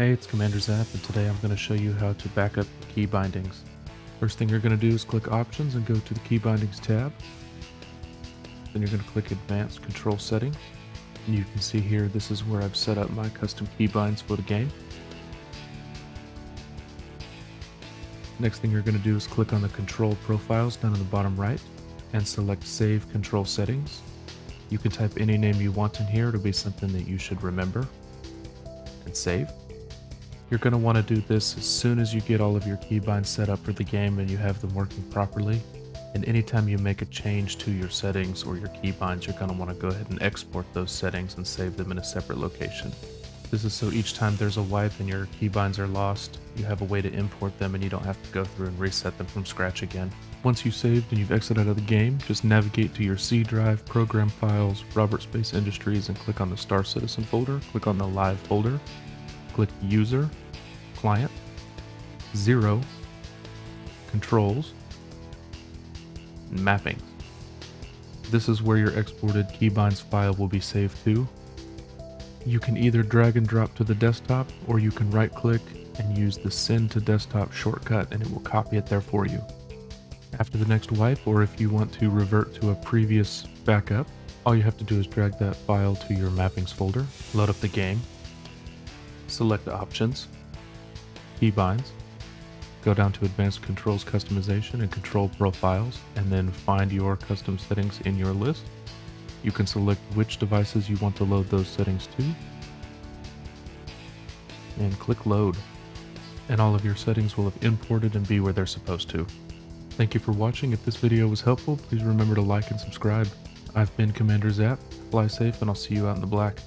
Hey, it's Commander Zapp, and today I'm going to show you how to back up key bindings. First thing you're going to do is click Options and go to the Key Bindings tab. Then you're going to click Advanced Control Settings. And you can see here, this is where I've set up my custom keybinds for the game. Next thing you're going to do is click on the control profiles down in the bottom right and select Save Control Settings. You can type any name you want in here. It'll be something that you should remember and save. You're going to want to do this as soon as you get all of your keybinds set up for the game and you have them working properly. And anytime you make a change to your settings or your keybinds, you're going to want to go ahead and export those settings and save them in a separate location. This is so each time there's a wipe and your keybinds are lost, you have a way to import them and you don't have to go through and reset them from scratch again. Once you've saved and you've exited out of the game, just navigate to your C drive, program files, Roberts Space Industries, and click on the Star Citizen folder. Click on the Live folder. Click User, Client, Zero, Controls, and Mappings. This is where your exported keybinds file will be saved to. You can either drag and drop to the desktop, or you can right click and use the Send to Desktop shortcut and it will copy it there for you. After the next wipe, or if you want to revert to a previous backup, all you have to do is drag that file to your mappings folder, load up the game, select Options, Keybinds, go down to Advanced Controls Customization and Control Profiles, and then find your custom settings in your list. You can select which devices you want to load those settings to, and click Load, and all of your settings will have imported and be where they're supposed to. Thank you for watching. If this video was helpful, please remember to like and subscribe. I've been Commander Zapp. Fly safe, and I'll see you out in the black.